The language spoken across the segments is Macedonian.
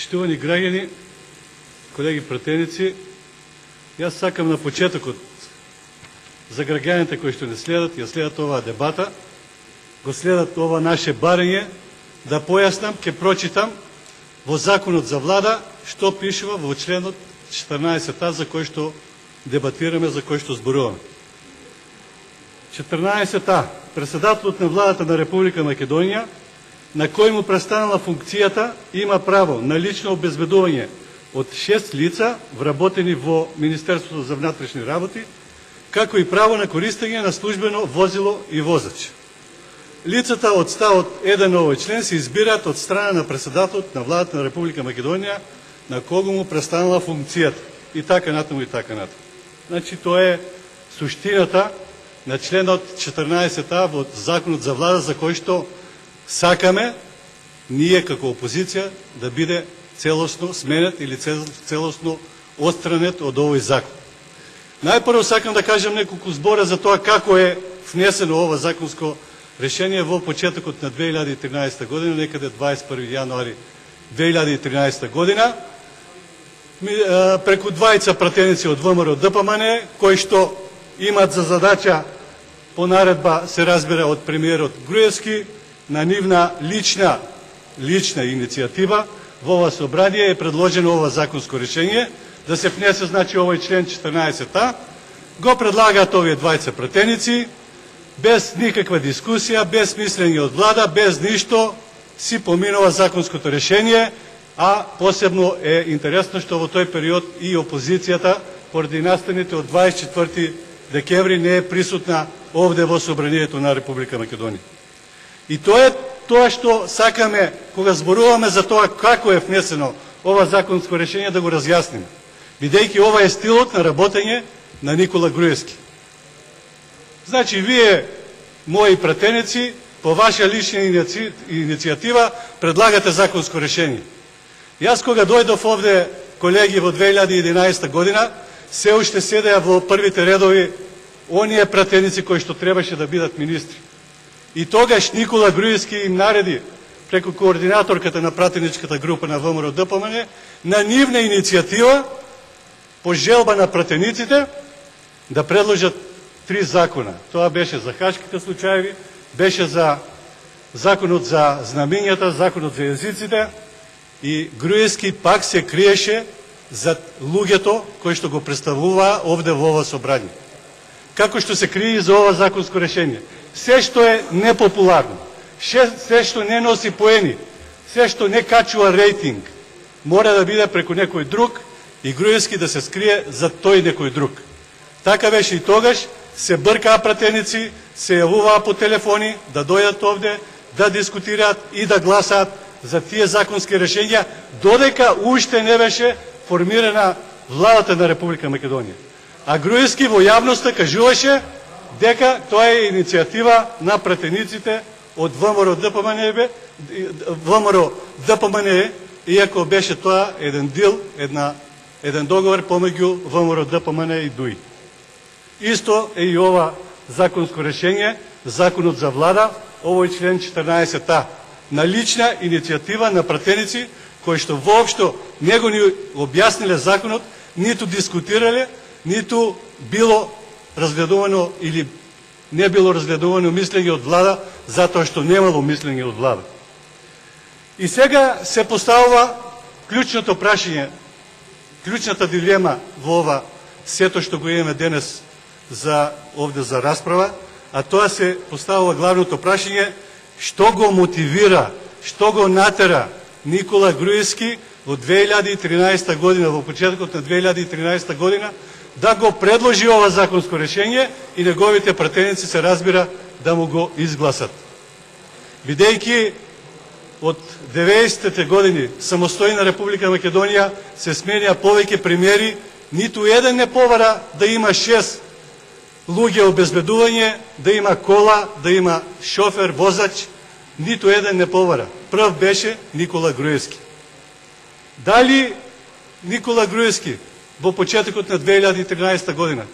Почитувани граѓани, колеги пратеници, јас сакам на почетокот за граѓаните кои што не следат, ја следат оваа дебата, го следат ова наше барење, да појаснам, ке прочитам во Законот за влада што пишува во членот 14а за кој што дебатираме, за кој што зборуваме. 14а. Председателот на владата на Република Македонија на кој му престанала функцијата има право на лично обезбедување од 6 лица вработени во Министерството за внатрешни работи, како и право на користење на службено возило и возач. Лицата од ставот 1 на овој член се избираат од страна на председателот на владата на Република Македонија на кого му престанала функцијата. И така натаму и така натаму. Значи тоа е суштината на членот 14а во Законот за влада за кој што сакаме ние како опозиција да биде целосно сменет или целосно отстранет од овој закон. Најпрво сакам да кажам неколку збора за тоа како е внесено ова законско решение во почетокот на 2013 година, некаде 21 јануари 2013 година, преку двајца пратеници од ВМРО ДПМН, кои што имат за задача по наредба се разбира од премиерот Груевски, на нивна лична лична иницијатива во ова собрание е предложено ова законско решение да се внесе значи овој член 14а го предлагаат овие двајца претеници без никаква дискусија, без мислење од влада, без ништо си поминува законското решение, а посебно е интересно што во тој период и опозицијата поради настаните од 24 декември не е присутна овде во собранието на Република Македонија. И тоа е тоа што сакаме кога зборуваме за тоа како е внесено ова законско решение да го разјасниме. Бидејќи ова е стилот на работење на Никола Груевски. Значи, вие, мои пратеници, по ваша лична иницијатива предлагате законско решение. Јас кога дојдов овде, колеги, во 2011 година, се уште седеа во првите редови оние пратеници кои што требаше да бидат министри. И тогаш Никола Груевски им нареди преку координаторката на пратеничката група на ВМРО ДПМН на нивна иницијатива по желба на пратениците да предложат три закона. Тоа беше за хашките случаеви, беше за законот за знамињата, законот за јазиците и Груевски пак се криеше за луѓето кои што го представува овде во ова собрание. Како што се крие за ова законско решение се што е непопуларно, се што не носи поени, се што не качува рейтинг, мора да биде преку некој друг и Груевски да се скрие за тој некој друг. Така беше и тогаш, се бркаа пратеници, се јавуваа по телефони да дојдат овде, да дискутираат и да гласаат за тие законски решенија, додека уште не беше формирана владата на Република Македонија. А Груевски во јавноста кажуваше дека тоа е иницијатива на претениците од ВМРО ДПМН, ВМРО ДПМН, иако беше тоа еден дил, една, еден договор помеѓу ВМРО ДПМН и ДУИ. Исто е и ова законско решение, законот за влада, овој член 14а, на лична иницијатива на претеници кои што воопшто него ни објасниле законот, ниту дискутирале, ниту било разгледувано или не било разгледувано мислење од влада, затоа што немало мислење од влада. И сега се поставува клучното прашање, клучната дилема во ова сето што го имаме денес за овде за расправа, а тоа се поставува главното прашање што го мотивира, што го натера Никола Груевски во 2013 година, во почетокот на 2013 година, да го предложи ова законско решение и неговите претеници се разбира да му го изгласат. Бидејќи од 90-те години самостојна Република Македонија се сменија повеќе премиери, ниту еден не повара да има шест луѓе обезбедување, да има кола, да има шофер, возач, ниту еден не повара. Прв беше Никола Груевски. Дали Никола Груевски во почетокот на 2013 година,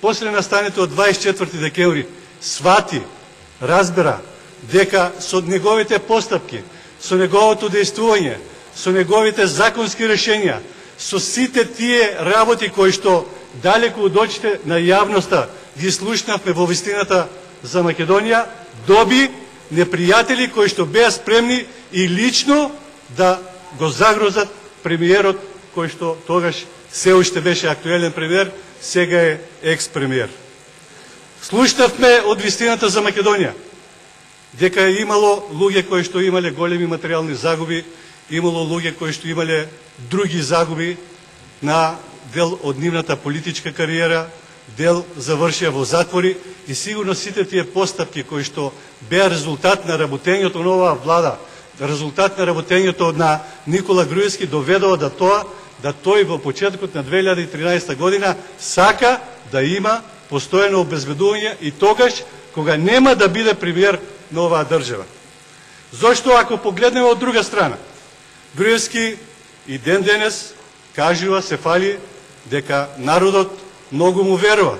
после настането од 24 декември, свати, разбера дека со неговите постапки, со неговото действување, со неговите законски решенија, со сите тие работи кои што далеку од очите на јавноста ги слушнавме во вистината за Македонија, доби непријатели кои што беа спремни и лично да го загрозат премиерот кој што тогаш се уште беше актуелен премиер, сега е екс-премиер. Слушнавме од вистината за Македонија дека е имало луѓе кои што имале големи материјални загуби, имало луѓе кои што имале други загуби на дел од нивната политичка кариера, дел завршија во затвори и сигурно сите тие постапки кои што беа резултат на работењето на оваа влада, резултат на работењето на Никола Груевски доведува до тоа да тој во почетокот на 2013 година сака да има постојано обезбедување и тогаш кога нема да биде премиер на оваа држава. Зошто ако погледнеме од друга страна, Груевски и ден денес кажува, се фали дека народот многу му верува,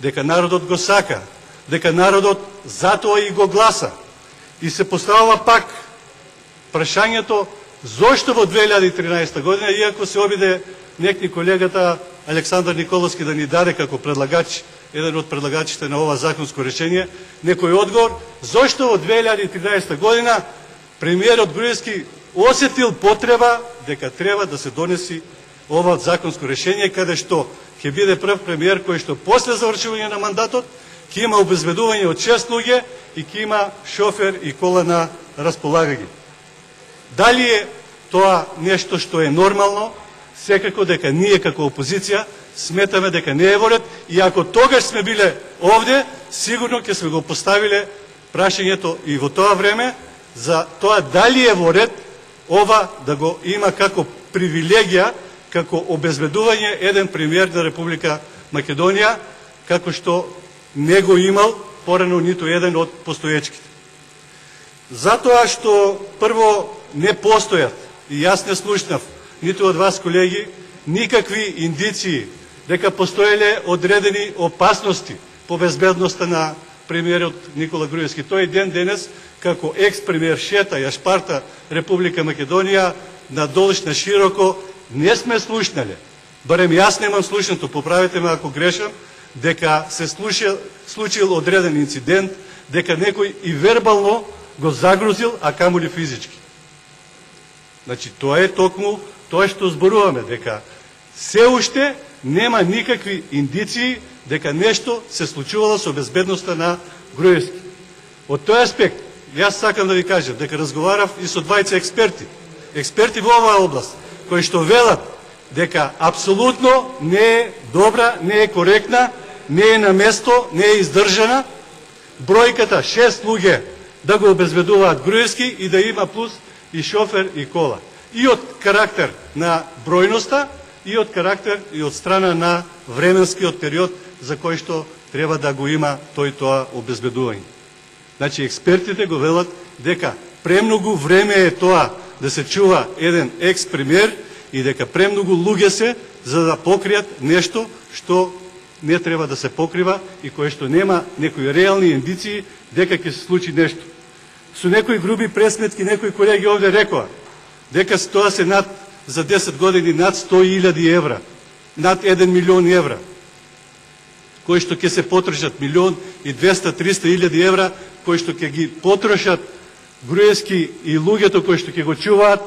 дека народот го сака, дека народот затоа и го гласа. И се поставува пак прашањето зошто во 2013 година, иако се обиде некни колегата Александар Николовски да ни даде како предлагач, еден од предлагачите на ова законско решение, некој одговор, зошто во 2013 година премиерот Груевски осетил потреба дека треба да се донеси ова законско решение, каде што ќе биде прв премиер кој што после завршување на мандатот ќе има обезбедување од 6 луѓе и ќе има шофер и кола на располагање. Дали е тоа нешто што е нормално? Секако дека ние како опозиција сметаме дека не е во ред и ако тогаш сме биле овде, сигурно ќе сме го поставиле прашањето и во тоа време за тоа дали е во ред ова да го има како привилегија како обезбедување еден премиер на Република Македонија, како што не го имал порано ниту еден од постоечките. Затоа што прво не постојат, и јас не слушнав, ниту од вас колеги, никакви индиции дека постоеле одредени опасности по безбедноста на премиерот Никола Груевски. Тој ден денес, како екс-премиер шета и ашпарта Република Македонија, надолж на широко не сме слушнале, барем јас немам слушнато, поправете ме ако грешам, дека се слушал, случил одреден инцидент, дека некој и вербално го загрузил, а каму ли физички. Значи, тоа е токму тоа што зборуваме, дека се уште нема никакви индиции дека нешто се случувало со безбедноста на Груевски. Од тој аспект, јас сакам да ви кажам дека разговарав и со двајца експерти, експерти во оваа област, кои што велат дека апсолутно не е добра, не е коректна, не е на место, не е издржана бројката шест луѓе да го обезбедуваат бројски и да има плюс и шофер и кола. И од карактер на бројноста, и од карактер и од страна на временскиот период за кој што треба да го има тој тоа обезбедување. Значи, експертите го велат дека премногу време е тоа да се чува еден екс-премиер и дека премногу луѓе се за да покријат нешто што не треба да се покрива и кое што нема некои реални индиции дека ќе се случи нешто. Со некои груби пресметки, некои колеги овде рекоа дека тоа се над за 10 години над 100.000 евра, над 1 милион евра, кои што ќе се потрошат милион и 200-300 илјади евра, кои што ќе ги потрошат Груевски и луѓето кои што ќе го чуваат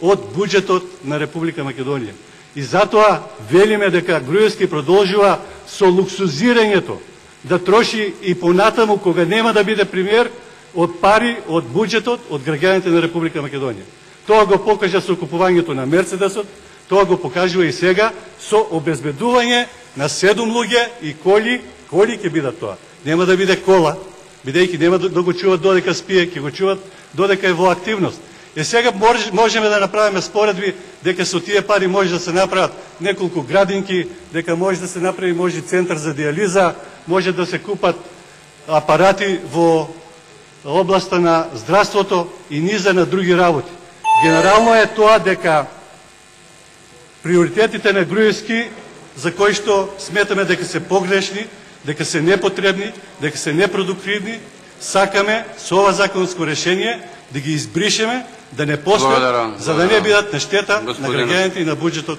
од буџетот на Република Македонија. И затоа велиме дека Груевски продолжува со луксузирањето да троши и понатаму кога нема да биде премиер од пари од буџетот од граѓаните на Република Македонија. Тоа го покажа со купувањето на Мерцедесот, тоа го покажува и сега со обезбедување на седум луѓе и коли, коли ќе бидат тоа. Нема да биде кола, бидејќи нема да, да го чуват додека спие, ќе го чуват додека е во активност. Е сега можеме да направиме споредби дека со тие пари може да се направат неколку градинки, дека може да се направи може центар за диализа, може да се купат апарати во областа на здравството и низа на други работи. Генерално е тоа дека приоритетите на Груевски, за кои што сметаме дека се погрешни, дека се непотребни, дека се непродуктивни, сакаме со ова законско решение да ги избришеме, да не постојат, за да не бидат на штета на граѓаните и на буџетот